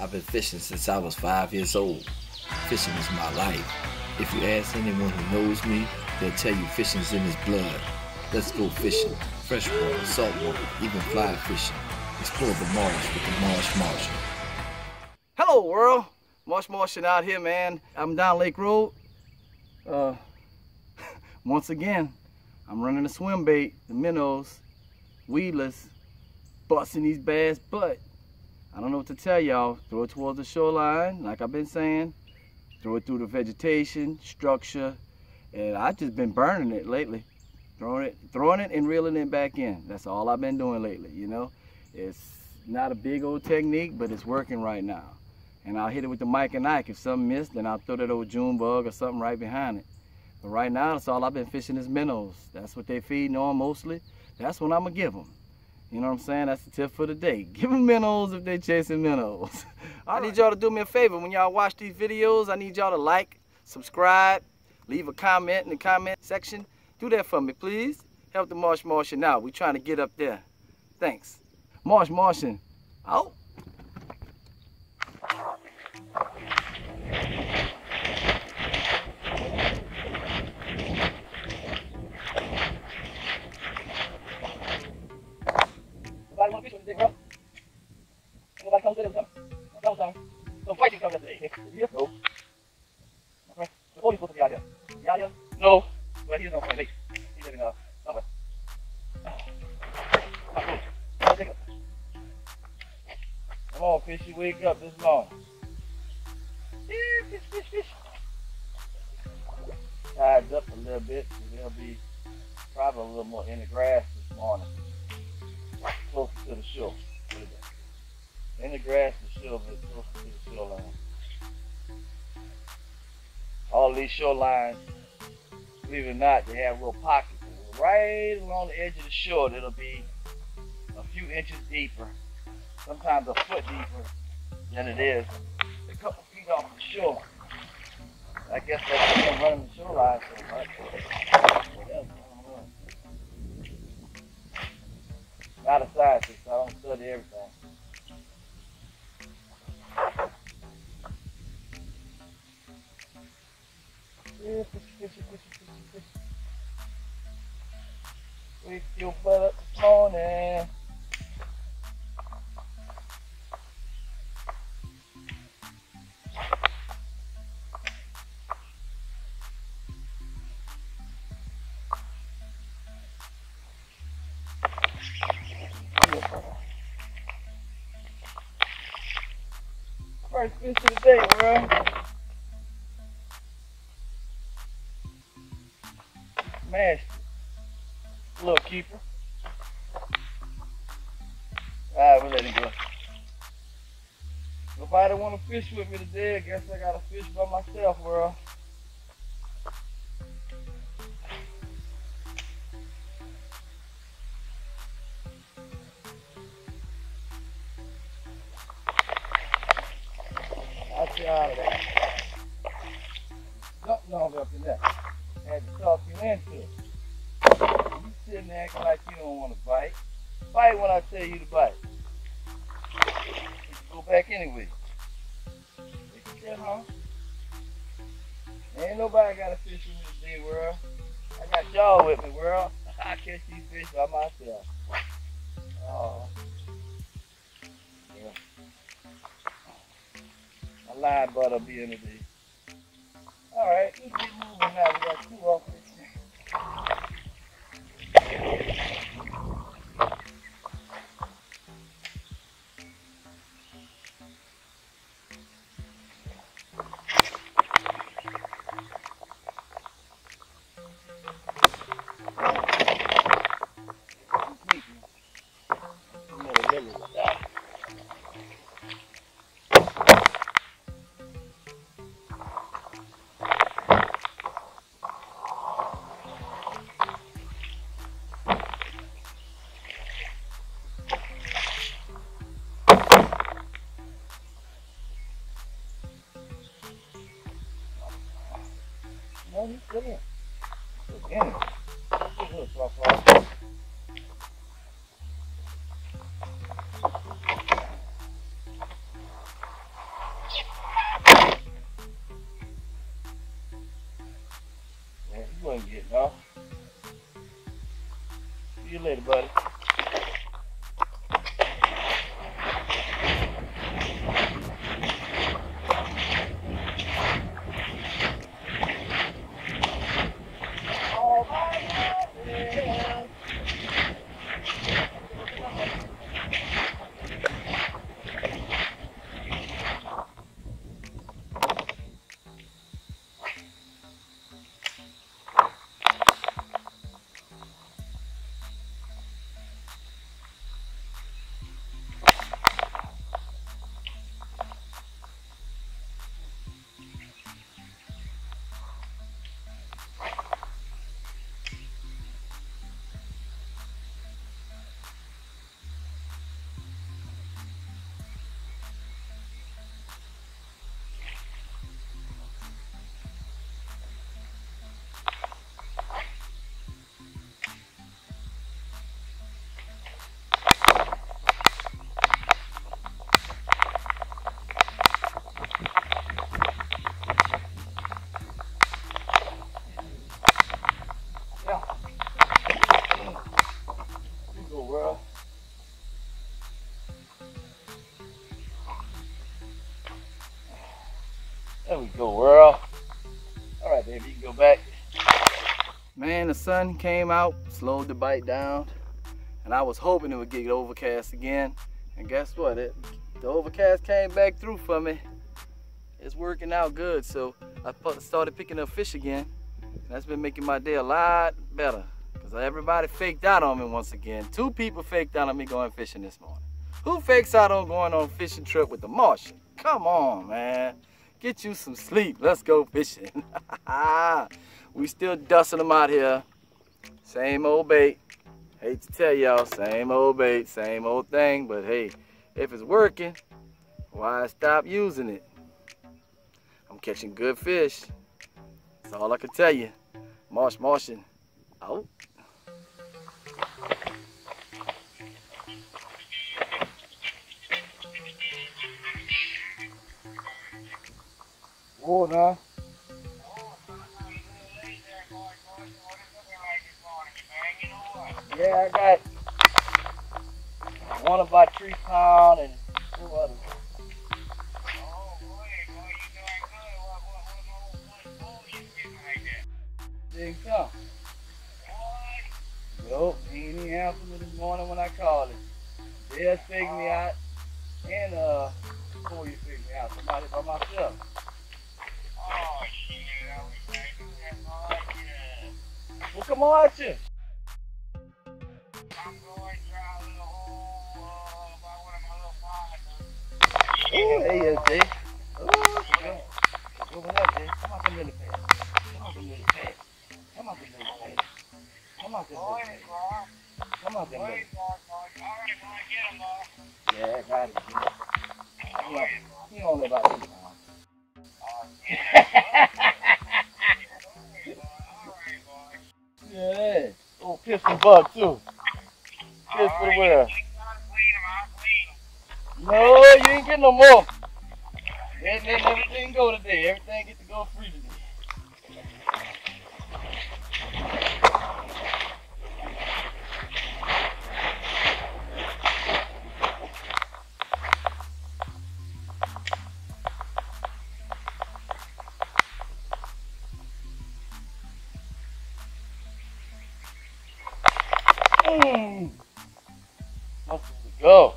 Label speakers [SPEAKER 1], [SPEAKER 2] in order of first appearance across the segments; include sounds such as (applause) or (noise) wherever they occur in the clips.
[SPEAKER 1] I've been fishing since I was five years old. Fishing is my life. If you ask anyone who knows me, they'll tell you fishing's in his blood. Let's go fishing. Freshwater, saltwater, even fly fishing. Explore the marsh with the Marsh Martian.
[SPEAKER 2] Hello world, Marsh Martian out here, man. I'm down Lake Road. Uh, (laughs) once again, I'm running a swim bait, the minnows, weedless, busting these bass butt. I don't know what to tell y'all. Throw it towards the shoreline, like I've been saying. Throw it through the vegetation, structure, and I've just been burning it lately. Throwing it, throwing it and reeling it back in. That's all I've been doing lately, you know. It's not a big old technique, but it's working right now. And I'll hit it with the mic and Ike. If something missed, then I'll throw that old June bug or something right behind it. But right now, that's all I've been fishing is minnows. That's what they're feeding on mostly. That's what I'm gonna give them. You know what I'm saying? That's the tip for the day. (laughs) Give them minnows if they're chasing minnows. (laughs) I need y'all to do me a favor. When y'all watch these videos, I need y'all to like, subscribe, leave a comment in the comment section. Do that for me, please. Help the Marsh Martian out. We're trying to get up there. Thanks. Marsh Martian, out. Tied up a little bit, so they'll be probably a little more in the grass this morning closer to the shore. In the grass, the shore, but closer to the shoreline. All these shorelines, believe it or not, they have little pockets. Right along the edge of the shore, that'll be a few inches deeper, sometimes a foot deeper than it is. A couple feet off the shore. I guess that's I'm running the shoreline so much. Not a scientist, so I don't study everything. Yeah. Wake your butt up this morning. First fish of the day, bro. Smashed it. Little keeper. Alright, we'll let him go. Nobody want to fish with me today. I guess I gotta fish by myself, bro. Sitting there acting like you don't want to bite. Bite when I tell you to bite. Go back anyway. Home. Ain't nobody got a fish in this today, world. I got y'all with me, world. (laughs) I catch these fish by myself. Oh. Yeah. My line butter be in today. Alright, later, buddy. There we go, world. All right, baby, you can go back. Man, the sun came out, slowed the bite down, and I was hoping it would get overcast again. And guess what? It, the overcast came back through for me. It's working out good, so I started picking up fish again. And that's been making my day a lot better. Because everybody faked out on me once again. Two people faked out on me going fishing this morning. Who fakes out on going on a fishing trip with the Martian? Come on, man. Get you some sleep. Let's go fishing. (laughs) we still dusting them out here. Same old bait. Hate to tell y'all, same old bait, same old thing. But hey, if it's working, why stop using it? I'm catching good fish. That's all I can tell you. Marsh Martian. Out. Now. Yeah, I got one about three pound and two others. Big some. Nope, ain't even answer this morning when I called him. They'll figure me out. And uh before you figure me out, somebody by myself. Well come on at you. Ooh, there you go, Jay. Ooh, yeah. Moving up, Jay. Come in the. Come on, come in the. Come on, come in the. Come on, come in the. Come on, come in the Yeah, I got it. He only about two Yeah. Oh, pistol bug too. Kiss for the world. No, you ain't getting no more. Let, let everything go today. Everything get to go free today. Let's go.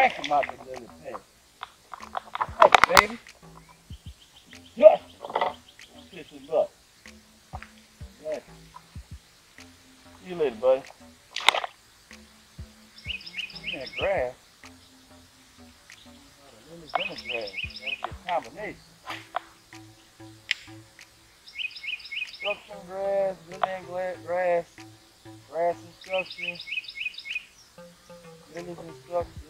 [SPEAKER 2] crack him out the lily pad. Baby. Yes. This is up. Yes. You little buddy. In that grass. Lily's a the grass. That'll be a combination. Construction grass, building grass, grass instruction, village instruction.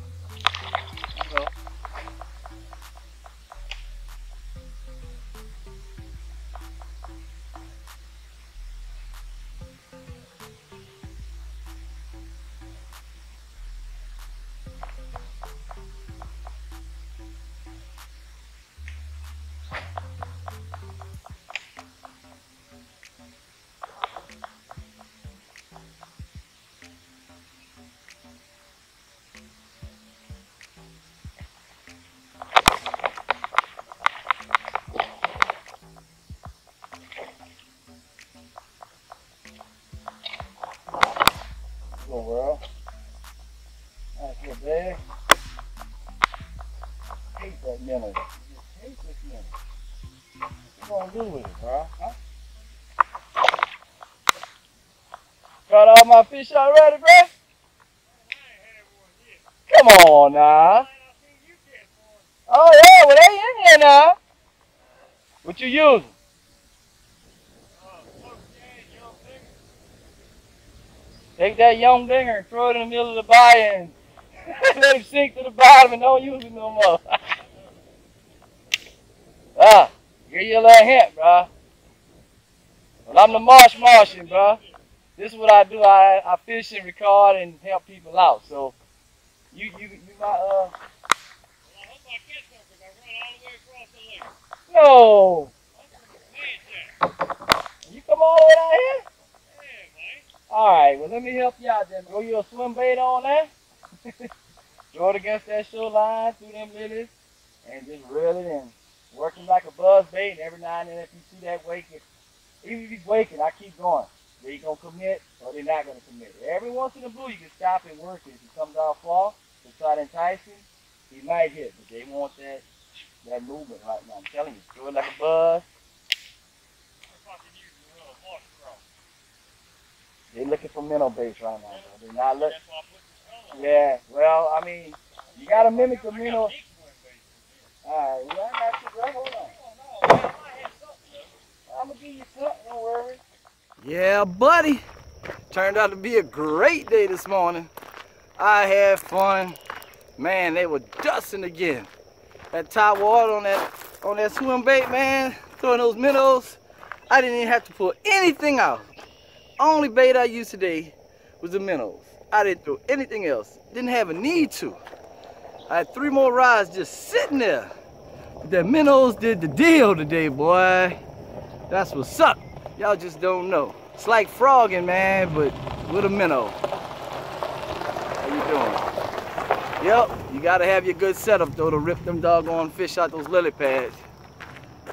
[SPEAKER 2] That minnow. Just hate this. What you gonna do with it, bro? Huh? Got all my fish already, bro? Come on now. Oh yeah, well they in here now. What you using? Take that Yum Dinger and throw it in the middle of the bayou and (laughs) let him sink to the bottom and don't use it no more. (laughs) ah, give you a little hint, bro. Well, I'm the Marsh Martian, bro. This is what I do. I, I fish and record and help people out. So, you you you my uh. No. You come all the way down here? Alright, well let me help you out then. Throw you a swim bait on there. (laughs) Throw it against that shoreline through them lilies and just reel it in. Working like a buzz bait and every now and then if you see that wake, even if he's waking, I keep going. They gonna commit or they're not gonna commit. Every once in a blue you can stop and work it. If he comes out far to try to entice him, he might hit, but they want that that movement right now. I'm telling you, throw it like a buzz. They're looking for minnow baits right now. Bro. They're not looking. Yeah, well, I mean, you got to mimic the minnow. All right, well, I got you, bro. Hold on. I'm going to give you something, don't worry. Yeah, buddy. Turned out to be a great day this morning. I had fun. Man, they were dusting again. That top water on that on that swim bait, man, throwing those minnows. I didn't even have to pull anything out only bait I used today was the minnows. I didn't throw anything else. Didn't have a need to. I had three more rods just sitting there. The minnows did the deal today, boy. That's what's up. Y'all just don't know. It's like frogging, man, but with a minnow. How you doing? Yep, you gotta have your good setup though to rip them doggone fish out those lily pads.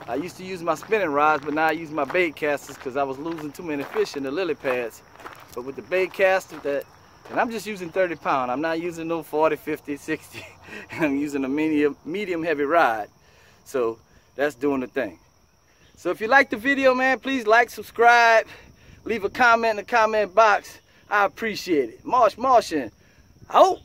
[SPEAKER 2] I used to use my spinning rods, but now I use my bait casters because I was losing too many fish in the lily pads. But with the bait caster, that, and I'm just using 30 pound. I'm not using no 40, 50, 60. (laughs) I'm using a medium, medium heavy rod. So that's doing the thing. So if you like the video, man, please like, subscribe, leave a comment in the comment box. I appreciate it. Marsh Martian, out.